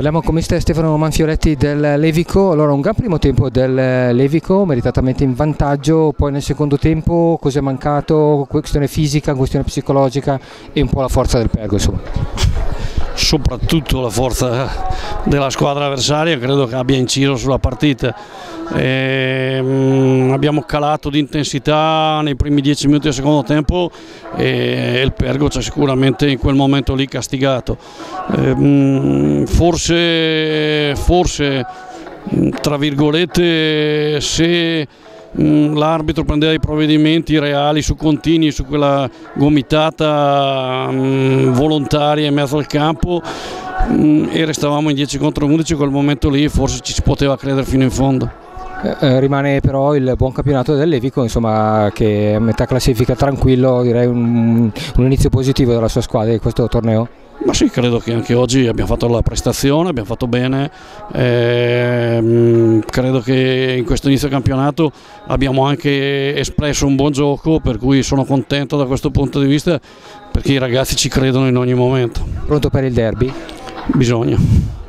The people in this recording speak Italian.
Parliamo con mister Stefano Manfioretti del Levico, allora un gran primo tempo del Levico, meritatamente in vantaggio, poi nel secondo tempo cosa è mancato, questione fisica, questione psicologica e un po' la forza del Pergo insomma. Soprattutto la forza della squadra avversaria credo che abbia inciso sulla partita. E, um, abbiamo calato di intensità nei primi dieci minuti del secondo tempo e il Pergo ci ha sicuramente in quel momento lì castigato. E, um, forse, forse, tra virgolette, se l'arbitro prendeva dei provvedimenti reali su continui, su quella gomitata um, volontaria in mezzo al campo e restavamo in 10 contro 11 quel momento lì forse ci si poteva credere fino in fondo. Eh, eh, rimane però il buon campionato del Levico insomma, che a metà classifica tranquillo direi un, un inizio positivo della sua squadra di questo torneo ma sì, credo che anche oggi abbiamo fatto la prestazione, abbiamo fatto bene, ehm, credo che in questo inizio campionato abbiamo anche espresso un buon gioco, per cui sono contento da questo punto di vista perché i ragazzi ci credono in ogni momento. Pronto per il derby? Bisogna.